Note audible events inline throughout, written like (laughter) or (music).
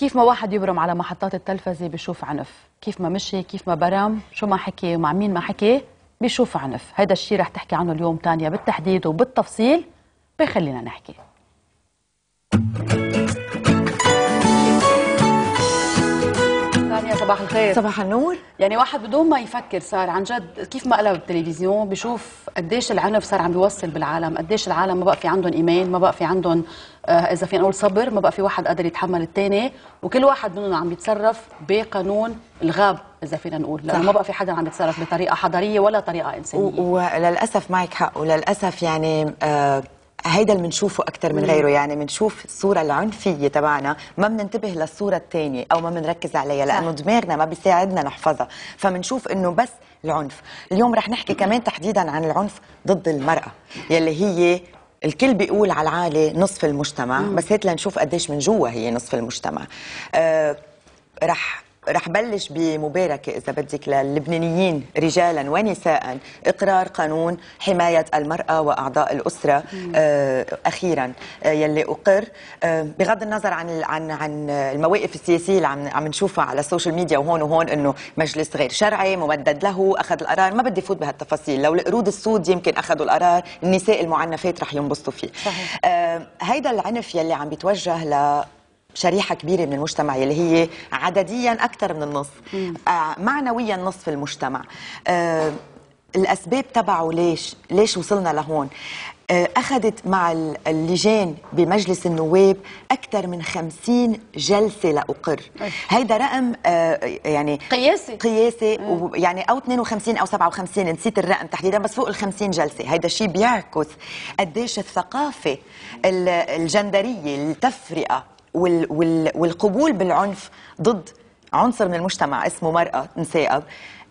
كيف ما واحد يبرم على محطات التلفزة بيشوف عنف؟ كيف ما مشي؟ كيف ما برم؟ شو ما حكي؟ ومع مين ما حكي؟ بيشوف عنف. هذا الشيء رح تحكي عنه اليوم تانيا بالتحديد وبالتفصيل. بخلينا نحكي. صباح الخير. صباح النور. يعني واحد بدون ما يفكر صار عن جد كيف ما قلب التلفزيون بشوف قديش العنف صار عم بيوصل بالعالم قديش العالم ما بقى في عندهم إيمان ما بقى في عندهم آه إذا فينا نقول صبر ما بقى في واحد قادر يتحمل الثاني وكل واحد منهم عم يتصرف بقانون الغاب إذا فينا نقول. لأنه ما بقى في حدا عم يتصرف بطريقة حضارية ولا طريقة إنسانية. وللأسف معك حق وللأسف يعني آه هيدا اللي بنشوفه أكثر من غيره. يعني بنشوف الصورة العنفية تبعنا ما بننتبه للصورة الثانية أو ما بنركز عليها لأنه دماغنا ما بيساعدنا نحفظها. فبنشوف إنه بس العنف. اليوم رح نحكي كمان تحديدا عن العنف ضد المرأة يلي هي الكل بيقول على العالي نصف المجتمع بس هيك لنشوف قديش من جوا هي نصف المجتمع. آه رح رح بلش بمباركة إذا بدك للبنانيين رجالا ونساء إقرار قانون حماية المرأة وأعضاء الأسرة آه أخيرا آه يلي أقر. آه بغض النظر عن عن عن المواقف السياسية اللي عم عم نشوفها على ال social media وهون وهون إنه مجلس غير شرعي ممدد له أخذ القرار. ما بدي فوت بهالتفاصيل. لو القرود السود يمكن أخذوا القرار النساء المعنفات رح ينبسطوا فيه. صحيح. هيدا العنف يلي عم بيتوجه ل شريحة كبيرة من المجتمع اللي هي عدديا أكثر من النص. آه معنويا نصف المجتمع. آه الأسباب تبعه ليش؟ ليش وصلنا لهون؟ آه أخذت مع اللجان بمجلس النواب أكثر من خمسين جلسة لأقر. هيدا رقم يعني قياسي. قياسي يعني أو 52 أو 57 نسيت الرقم تحديدا بس فوق ال 50 جلسة. هيدا الشيء بيعكس قديش الثقافة الجندرية التفرقة وال وال والقبول بالعنف ضد عنصر من المجتمع اسمه مرأة نساء.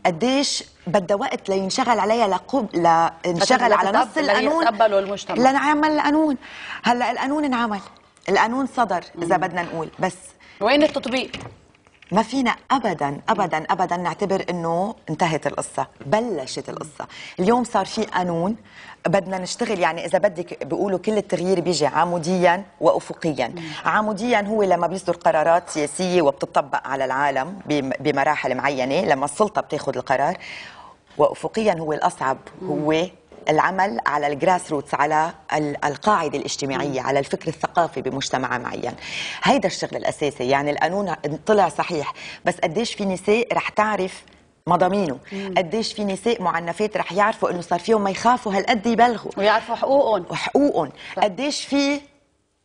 قديش بدها وقت لينشغل عليها لقب لنشغل على نص القانون. المجتمع. لنعمل القانون. هلأ القانون انعمل. القانون صدر إذا بدنا نقول. بس وين التطبيق؟ ما فينا ابدا ابدا ابدا نعتبر إنه انتهت القصة بلشت القصة. اليوم صار في قانون بدنا نشتغل يعني إذا بدك بيقولوا كل التغيير بيجي عموديا وافقيا. عموديا هو لما بيصدر قرارات سياسية وبتطبق على العالم بمراحل معينة لما السلطة بتاخذ القرار وافقيا هو الأصعب هو العمل على الجراس روتس على القاعدة الاجتماعية على الفكر الثقافي بمجتمع معين. هيدا الشغل الأساسي يعني القانون طلع صحيح بس قديش في نساء رح تعرف مضامينه؟ قديش في نساء معنفات رح يعرفوا إنه صار فيهم ما يخافوا هالقد يبلغوا؟ ويعرفوا حقوقهم. وحقوقهم. قديش في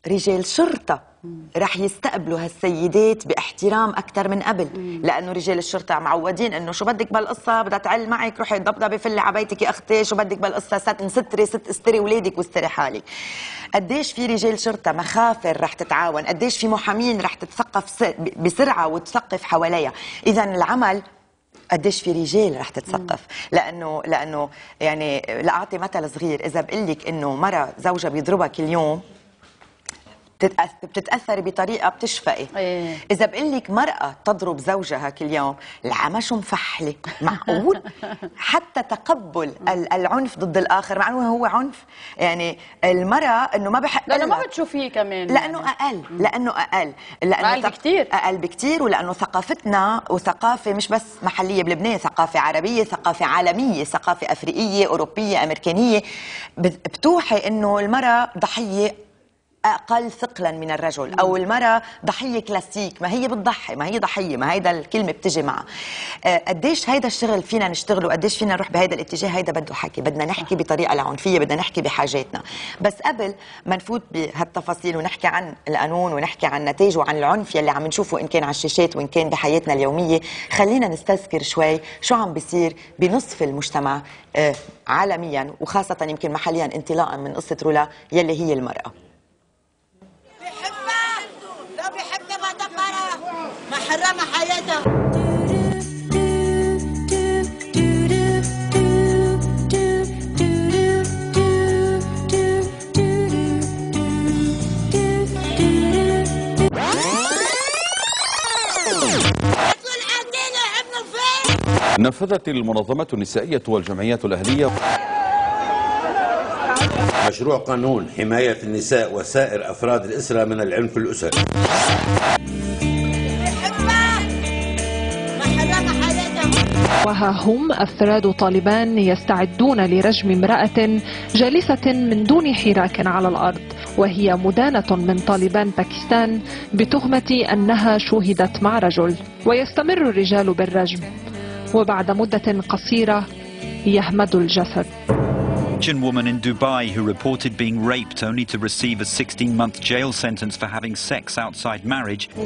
رجال شرطة رح يستقبلوا هالسيدات باحترام أكثر من قبل. لأنه رجال الشرطة معودين إنه شو بدك بالقصة؟ بدها تعل معك روحي ضبضبي فلي عبايتك يا أختي شو بدك بالقصة؟ ست ستري ست استري ولادك واستري حالك. قديش في رجال شرطة مخافر رح تتعاون؟ قديش في محامين رح تتثقف بسرعة وتثقف حواليها؟ اذا العمل قديش في رجال رح تتثقف؟ لأنه لأنه يعني لأعطي مثل صغير إذا بقول لك إنه مرة زوجها بيضربها كل يوم بتتأثري بطريقة بتشفقي. إيه. إذا بقول لك مرأة تضرب زوجها كل يوم العمى شو مفحلة معقول؟ (laughs) حتى تقبل العنف ضد الآخر مع إنه هو عنف. يعني المرأة إنه ما بحق لأنه ما بتشوفيه كمان. لأنه يعني. أقل لأنه أقل. لأنه أقل بكثير أقل بكثير ولأنه ثقافتنا وثقافة مش بس محلية بلبنان ثقافة عربية ثقافة عالمية ثقافة أفريقية أوروبية أمريكانية. بتوحي إنه المرأة ضحية أقل ثقلا من الرجل أو المرأة ضحية كلاسيك. ما هي بتضحي ما هي ضحية ما هيدا الكلمة بتجي معها قديش هيدا الشغل فينا نشتغله؟ قديش فينا نروح بهيدا الاتجاه؟ هيدا بده حكي. بدنا نحكي بطريقة العنفية بدنا نحكي بحاجاتنا. بس قبل ما نفوت بهالتفاصيل ونحكي عن القانون ونحكي عن نتائجه وعن العنف يلي عم نشوفه إن كان على الشاشات وإن كان بحياتنا اليومية خلينا نستذكر شوي شو عم بيصير بنصف المجتمع عالميا وخاصة يمكن محليا انطلاقا من قصة رولا يلي هي المرأة. حرام حياتها نفذت المنظمات النسائية والجمعيات الأهلية مشروع قانون حماية النساء وسائر أفراد الأسرة من العنف الأسري وها هم أفراد طالبان يستعدون لرجم امرأة جالسة من دون حراك على الأرض وهي مدانة من طالبان باكستان بتهمة أنها شوهدت مع رجل ويستمر الرجال بالرجم وبعد مدة قصيرة يهمد الجسد woman in Dubai who reported being raped only to receive a 16 month jail sentence for having sex outside marriage. (laughs)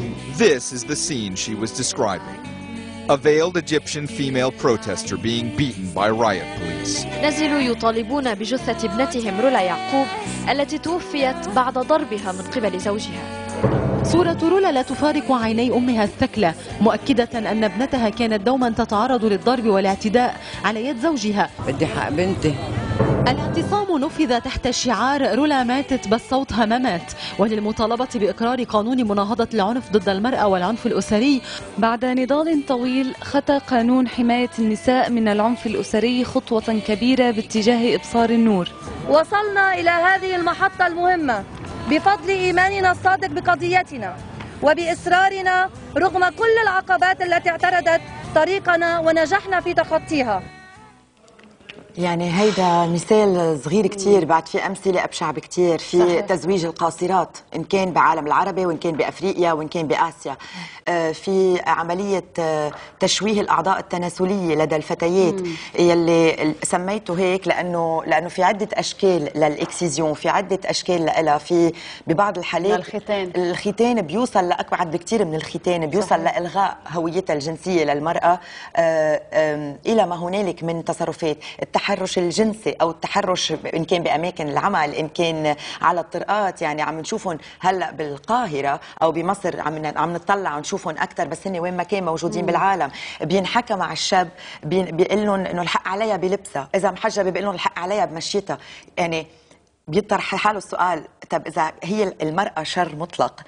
(laughs) This is the scene she was describing. A veiled Egyptian female protester being beaten by riot police. نزلوا يطالبون بجثة ابنتهم رولا يعقوب التي توفيت بعد ضربها من قبل زوجها صورة رولا لا تفارق عيني أمها الثكلى مؤكدة أن ابنتها كانت دوما تتعرض للضرب والاعتداء على يد زوجها بدي حق بنتي الاعتصام نفذ تحت شعار رولا ماتت بس صوتها ما مات. وللمطالبة بإقرار قانون مناهضة العنف ضد المرأة والعنف الأسري بعد نضال طويل خطى قانون حماية النساء من العنف الأسري خطوة كبيرة باتجاه إبصار النور. وصلنا إلى هذه المحطة المهمة. بفضل إيماننا الصادق بقضيتنا وبإصرارنا رغم كل العقبات التي اعترضت طريقنا ونجحنا في تخطيها. يعني هيدا مثال صغير كتير بعد في أمثلة أبشع بكتير في صحيح. تزويج القاصرات إن كان بعالم العربي وإن كان بأفريقيا وإن كان بآسيا آه، في عملية آه، تشويه الأعضاء التناسلية لدى الفتيات يلي سميته هيك لأنه لأنه في عدة أشكال للإكسيزيون في عدة أشكال لها في ببعض الحالات للختان. الختان بيوصل لأبعد بكتير من الختان بيوصل صحيح. لإلغاء هويتها الجنسية للمرأة آه، إلى ما هنالك من تصرفات التحرش الجنسي أو التحرش إن كان بأماكن العمل إن كان على الطرقات. يعني عم نشوفهم هلأ بالقاهرة أو بمصر عم عم نطلع ونشوفهم أكثر بس هن وين ما كان موجودين بالعالم. بينحكى مع الشاب بيقول لهم إنه الحق عليها بلبسها. إذا محجبة بيقول لهم الحق عليها بمشيتها. يعني بيطرح حاله السؤال طب إذا هي المرأة شر مطلق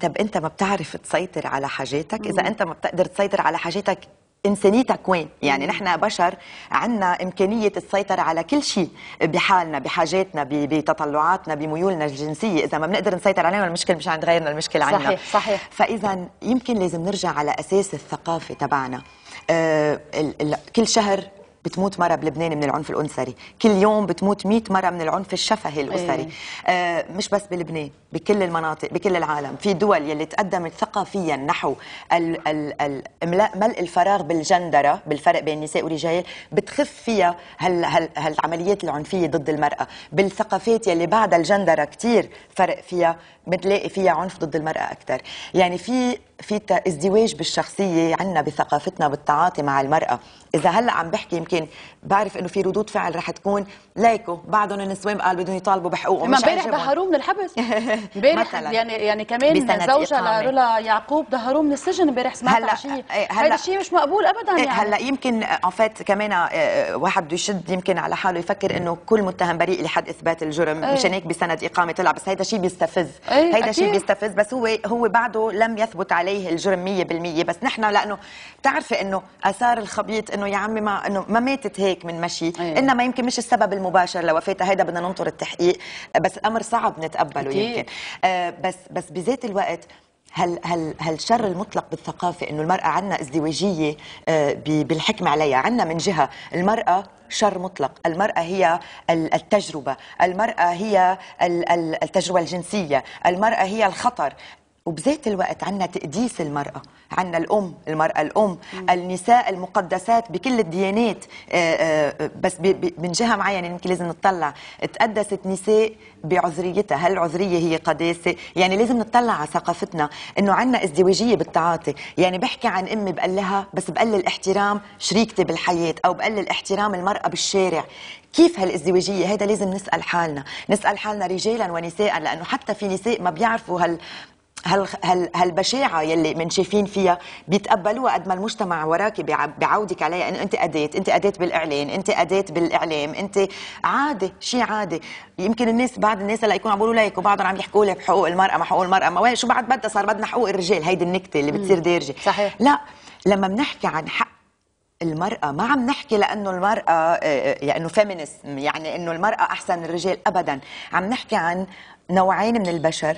طب أنت ما بتعرف تسيطر على حاجاتك؟ إذا أنت ما بتقدر تسيطر على حاجاتك انسانيتك وين يعني نحن بشر عندنا إمكانية السيطرة على كل شيء بحالنا بحاجاتنا بتطلعاتنا بميولنا الجنسية. إذا ما بنقدر نسيطر عليهم المشكلة مش عند غيرنا المشكلة عندنا. صحيح، صحيح. فإذا يمكن لازم نرجع على أساس الثقافة تبعنا. آه كل شهر بتموت مرة بلبنان من العنف الأنثري. كل يوم بتموت 100 مرة من العنف الشفهي الأسري. إيه. آه مش بس بلبنان بكل المناطق بكل العالم. في دول يلي تقدمت ثقافيا نحو ال ال ال ملء الفراغ بالجندرة بالفرق بين النساء والرجال بتخف فيها هال هال هالعمليات العنفية ضد المرأة. بالثقافات يلي بعد الجندرة كتير فرق فيها بتلاقي فيها عنف ضد المرأة أكثر يعني في في ازدواج بالشخصية عنا بثقافتنا بالتعاطي مع المرأة. إذا هلأ عم بحكي يمكن بعرف إنه في ردود فعل رح تكون ليكو. بعضهم النسوان قال بدهم يطالبوا بحقوقهم ما مش امبارح. دهروه من الحبس. (laughs) امبارح. يعني يعني كمان زوجها. لرولا يعقوب دهروه من السجن امبارح. سمعت شيء. إيه، هلأ- هذا الشيء مش مقبول ابدا إيه، يعني. هلأ يمكن ان فات كمان آه، واحد بده يشد يمكن على حاله يفكر إنه كل متهم بريء لحد إثبات الجرم. إيه. مشان هيك بسند إقامة طلع. بس هيدا شيء بيستفز. إيه، هيدا شيء. بيستفز. بس هو هو بعده لم يثبت عليه. الجرم 100% بس نحن لأنه بتعرفي إنه آثار الخبيط إنه يا عمي ما إنه ما ماتت هيك من مشي. إيه. إنما يمكن مش السبب المباشر لوفاتها. هيدا بدنا ننطر التحقيق. بس أمر صعب نتقبله أكيد. يمكن. آه، بس بس بذات الوقت هل هل هالشر المطلق بالثقافة إنه المرأة عندنا ازدواجية آه، بالحكم عليها؟ عندنا من جهة المرأة شر مطلق. المرأة هي ال- التجربة. المرأة هي ال- ال- التجربة الجنسية. المرأة هي الخطر. وبذات الوقت عندنا تقديس المرأة. عندنا الأم المرأة الأم النساء المقدسات بكل الديانات. آه، آه، بس من جهة معينة يمكن لازم نطلع. تقدست نساء بعذريتها. هل العذرية هي قداسة؟ يعني لازم نطلع على ثقافتنا إنه عندنا ازدواجية بالتعاطي. يعني بحكي عن أمي بقول لها بس بقلل احترام شريكتي بالحياة أو بقلل احترام المرأة بالشارع. كيف هالازدواجية؟ هيدا لازم نسأل حالنا. نسأل حالنا رجالا ونساء لأنه حتى في نساء ما بيعرفوا هال هال هال هالبشاعة يلي من شايفين فيها بيتقبلوها قد ما المجتمع وراكي بيع- بيعودك عليها؟ انه أنت أداة أنت أداة بالإعلان أنت أداة بالإعلام أنت عادي شيء عادي يمكن الناس بعض الناس هلأ يكونوا عم بيقولوا لك وبعضهم عم يحكوا لك بحقوق المرأة ما حقوق المرأة. ما شو بعد بدها؟ صار بدنا حقوق الرجال. هيدي النكتة اللي بتصير دارجة. صحيح. لا لما بنحكي عن حق المرأة ما عم نحكي لأنه المرأة آه، يعني إنه فيمينيزم يعني إنه المرأة أحسن الرجال أبدا. عم نحكي عن نوعين من البشر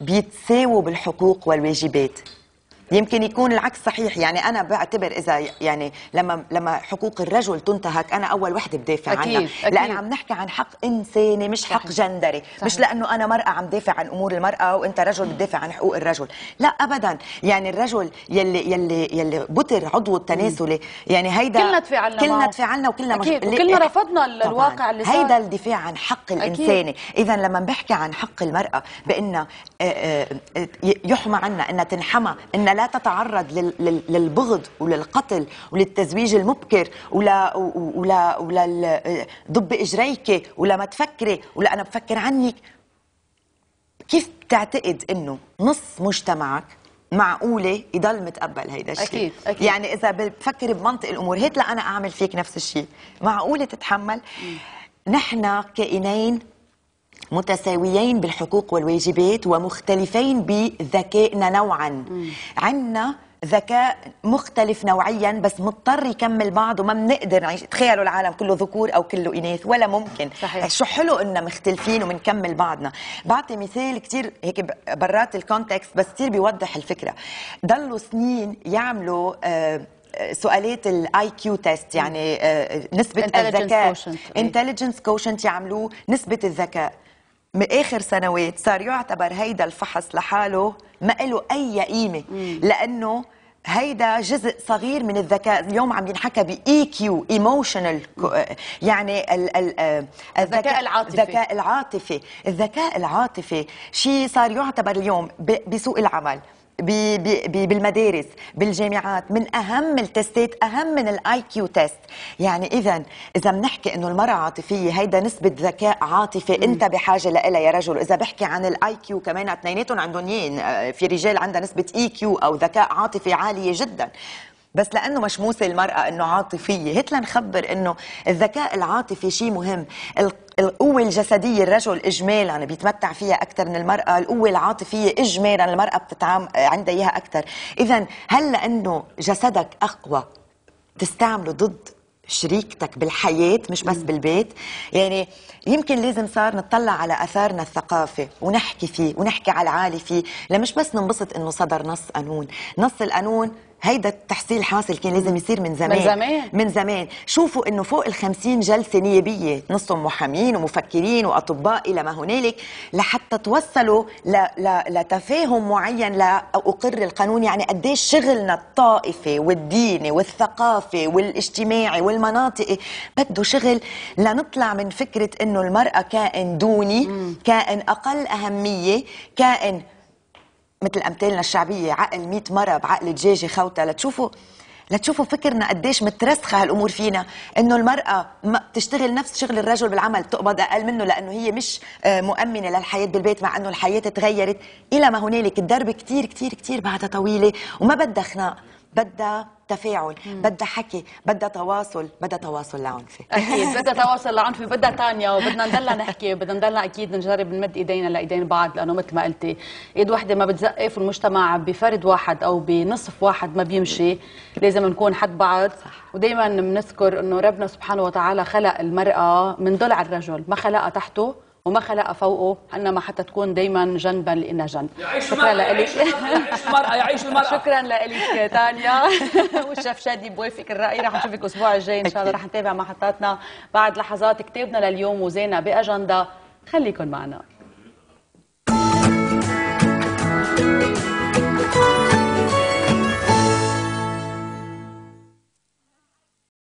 بيتساووا بالحقوق والواجبات. يمكن يكون العكس صحيح. يعني أنا بعتبر إذا يعني لما لما حقوق الرجل تنتهك أنا أول وحدة بدافع أكيد، عنها. أكيد. لأن عم نحكي عن حق إنساني مش حق جندري. مش لأنه أنا مرأة عم دافع عن أمور المرأة وأنت رجل بتدافع عن حقوق الرجل. لا ابدا. يعني الرجل يلي يلي يلي بتر عضو التناسلي. يعني هيدا كلنا تفاعلنا كلنا. تفاعلنا وكلنا اللي- وكلنا رفضنا. الواقع اللي صار. هيدا الدفاع عن حق. الإنساني. اذا لما بحكي عن حق المرأة بان آه، آه، يحمى عنا إنها تنحمى إنها لا تتعرض لل- لل- للبغض وللقتل وللتزويج المبكر ولا ولا ولا ضب إجريك ولا ما تفكري ولا أنا بفكر عنك. كيف بتعتقد إنه نص مجتمعك معقولة يضل متقبل هيدا الشيء؟ أكيد، أكيد. يعني إذا بتفكري بمنطق الأمور هيك لا أنا أعمل فيك نفس الشيء معقولة تتحمل؟ نحن كائنين متساويين بالحقوق والواجبات ومختلفين بذكائنا نوعا. عندنا ذكاء مختلف نوعيا بس مضطر يكمل بعض وما بنقدر نعيش. تخيلوا العالم كله ذكور أو كله إناث ولا ممكن. صحيح. شو حلو إننا مختلفين وبنكمل بعضنا. بعطي مثال كتير هيك برات الكونتكست بس كتير بيوضح الفكرة. ضلوا سنين يعملوا آه سؤالات ال IQ test يعني آه، نسبة الذكاء. intelligence quotient يعملوه نسبة الذكاء. من آخر سنوات صار يعتبر هيدا الفحص لحاله ما له أي قيمة. لأنه هيدا جزء صغير من الذكاء اليوم عم ينحكى ب EQ emotional يعني ال ال آه، الذكاء العاطفي. الذكاء العاطفي. الذكاء العاطفي. شيء صار يعتبر اليوم بسوق العمل. ب- ب- ب- بالمدارس بالجامعات من أهم التستات أهم من ال IQ test يعني إذا إذا بنحكي إنه المرأة عاطفية هيدا نسبة ذكاء عاطفي أنت بحاجة لها يا رجل. إذا بحكي عن ال IQ كمان اثنيناتهم عندهم آه، في رجال عندها نسبة EQ أو ذكاء عاطفي عالية جدا. بس لأنه مشموسه المرأة إنه عاطفية. هيك لنخبر إنه الذكاء العاطفي شيء مهم. ال- القوة الجسدية الرجل إجمالا بيتمتع فيها أكثر من المرأة. القوة العاطفية إجمالا المرأة بتتعام عندها إياها أكثر إذا هل لأنه جسدك أقوى تستعمله ضد شريكتك بالحياة مش بس بالبيت. يعني يمكن لازم صار نطلع على أثارنا الثقافة ونحكي فيه ونحكي على العالي فيه. لمش بس ننبسط إنه صدر نص قانون. نص القانون هيدا التحصيل حاصل كان لازم يصير من زمان من زمان. من زمان. شوفوا إنه فوق الخمسين جلسة نيابية نصهم محامين ومفكرين وأطباء إلى ما هنالك لحتى توصلوا ل... ل... لتفاهم معين لأقر القانون. يعني قديش شغلنا الطائفي والديني والثقافي والاجتماعي والمناطقي بده شغل لنطلع من فكرة إنه المرأة كائن دوني كائن أقل أهمية كائن مثل أمثالنا الشعبية عقل 100 مرة بعقل دجاجه خوته لتشوفوا لتشوفوا فكرنا قديش مترسخة هالأمور فينا. إنه المرأة ما بتشتغل نفس شغل الرجل بالعمل تقبض أقل منه لأنه هي مش آه، مؤمنة للحياة بالبيت مع إنه الحياة تغيرت. إلى ما هنالك الدرب كتير كتير كتير بعدها طويلة وما بدها خناق بدها تفاعل بدها حكي بدها تواصل بدها تواصل لعنفي. أكيد بدها تواصل لعنفي بدها تانيا وبدنا نضلنا (laughs) نحكي بدنا نضلنا أكيد نجرب نمد إيدينا لإيدين بعض لأنه مثل ما قلتي إيد وحدة ما بتزقف المجتمع بفرد واحد أو بنصف واحد ما بيمشي لازم نكون حد بعض. ودائما بنذكر إنه ربنا سبحانه وتعالى خلق المرأة من ضلع الرجل ما خلقها تحته. وما خلقها فوقه إنما حتى تكون دائما جنبا لإنها جنب شكرا لك المرأة يعيش المرأة شكرا لك تانيا. (laughs) والشيف شادي بوافق الرأي. رح نشوفك الأسبوع الجاي إن شاء الله. رح نتابع محطاتنا بعد لحظات كتابنا لليوم وزينا باجندا خليكن معنا.